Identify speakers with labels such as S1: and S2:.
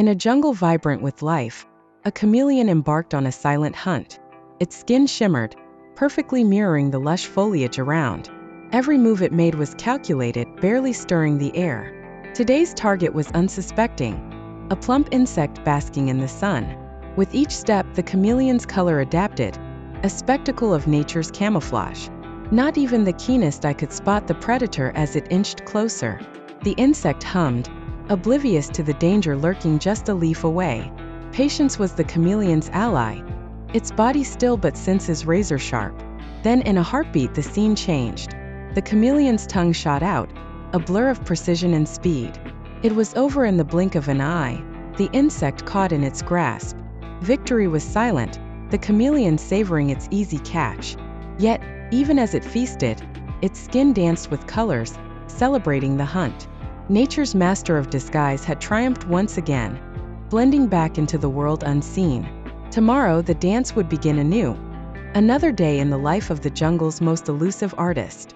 S1: In a jungle vibrant with life, a chameleon embarked on a silent hunt. Its skin shimmered, perfectly mirroring the lush foliage around. Every move it made was calculated, barely stirring the air. Today's target was unsuspecting, a plump insect basking in the sun. With each step, the chameleon's color adapted, a spectacle of nature's camouflage. Not even the keenest eye could spot the predator as it inched closer. The insect hummed, oblivious to the danger lurking just a leaf away. Patience was the chameleon's ally, its body still but senses razor sharp. Then in a heartbeat the scene changed. The chameleon's tongue shot out, a blur of precision and speed. It was over in the blink of an eye, the insect caught in its grasp. Victory was silent, the chameleon savoring its easy catch. Yet, even as it feasted, its skin danced with colors, celebrating the hunt. Nature's master of disguise had triumphed once again, blending back into the world unseen. Tomorrow the dance would begin anew. Another day in the life of the jungle's most elusive artist.